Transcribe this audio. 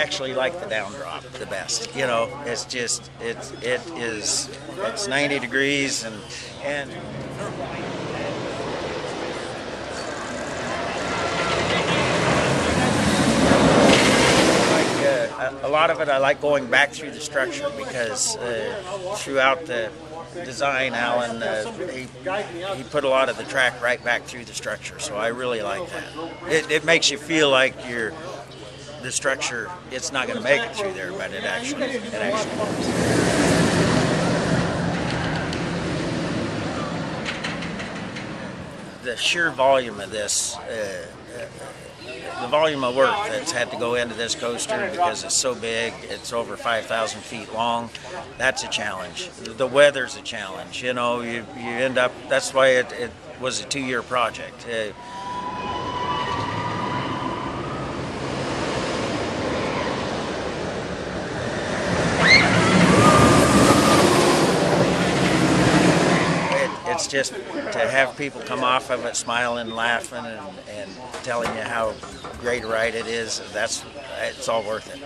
actually like the down drop the best. You know, it's just it's it is it's 90 degrees and and uh, a a lot of it I like going back through the structure because uh, throughout the design Alan uh, he, he put a lot of the track right back through the structure so I really like that it, it makes you feel like you're the structure it's not going to make it through there but it actually it actually works. the sheer volume of this uh, the volume of work that's had to go into this coaster because it's so big, it's over 5,000 feet long, that's a challenge. The weather's a challenge. You know, you, you end up, that's why it, it was a two year project. Uh, it, it's just to have people come off of it smiling, laughing, and, and telling you how great a ride it is. That's it's all worth it.